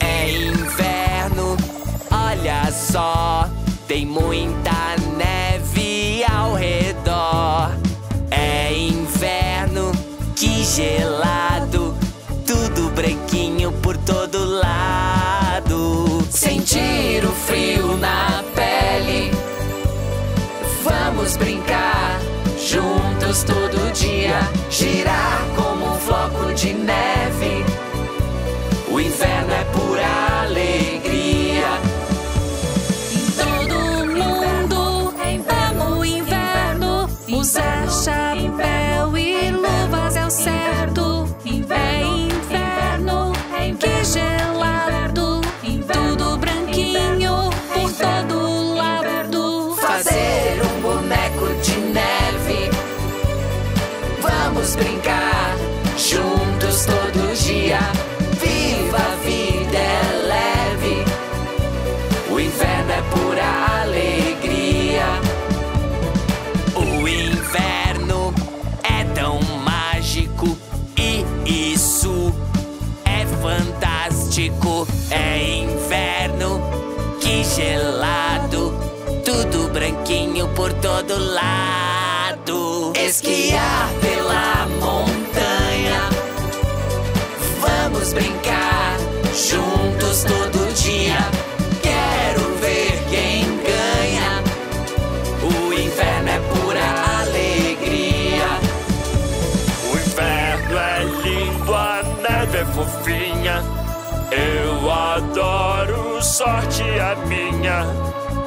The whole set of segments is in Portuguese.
É inverno, olha só, tem muita neve juntos todo dia, girar como um floco de neve. O inverno é pura alegria. Todo mundo ama o inverno. Usar chapéu e luvas é o certo. Vamos brincar juntos todo dia. Viva a vida é leve. O inverno é pura alegria. O inverno é tão mágico e isso é fantástico. É inverno, que gelado, tudo branquinho por todo lado. Esquiar pela é fofinha. Eu adoro, sorte a minha.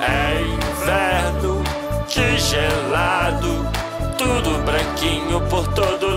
É inverno, que gelado, tudo branquinho por todo